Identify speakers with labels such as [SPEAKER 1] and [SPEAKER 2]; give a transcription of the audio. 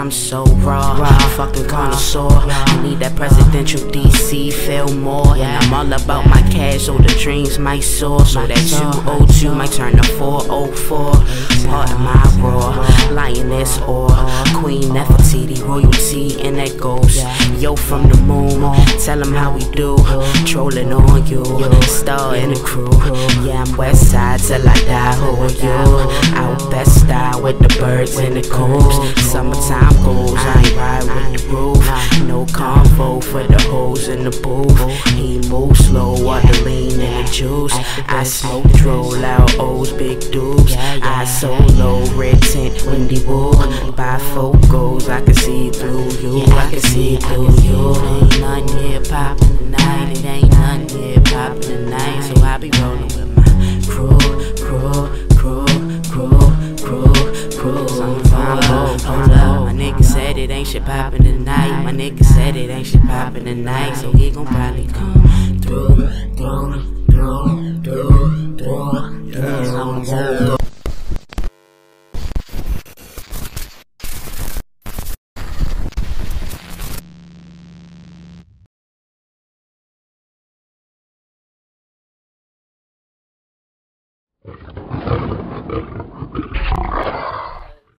[SPEAKER 1] I'm so raw, fucking connoisseur. I need that presidential DC, feel more. And I'm all about my cash, so the dreams might soar. So that 202 might turn to 404. Part of my raw, lioness or Queen Nefertiti, royalty, and that goes. Yo from the moon, tell 'em how we do. Trolling on you, star in the crew. Yeah, I'm west side till I die. Who are you? Out best style with the birds and the coops. Summertime goals, I ain't ride with the roof. No convo for the hoes in the booth. He moves slow, while the lean and the juice. I smoke droll out O's, big dudes. I solo, red tint, windy woo. Bifocals, I can see through you. I can see through you. Ain't nothing here poppin' tonight. It ain't nothing here poppin' tonight. So I be rollin' with my crew, crew, it ain't shit poppin' tonight. My nigga said it ain't shit poppin' tonight, so he gon' probably come through, through, through, through, through, through, through.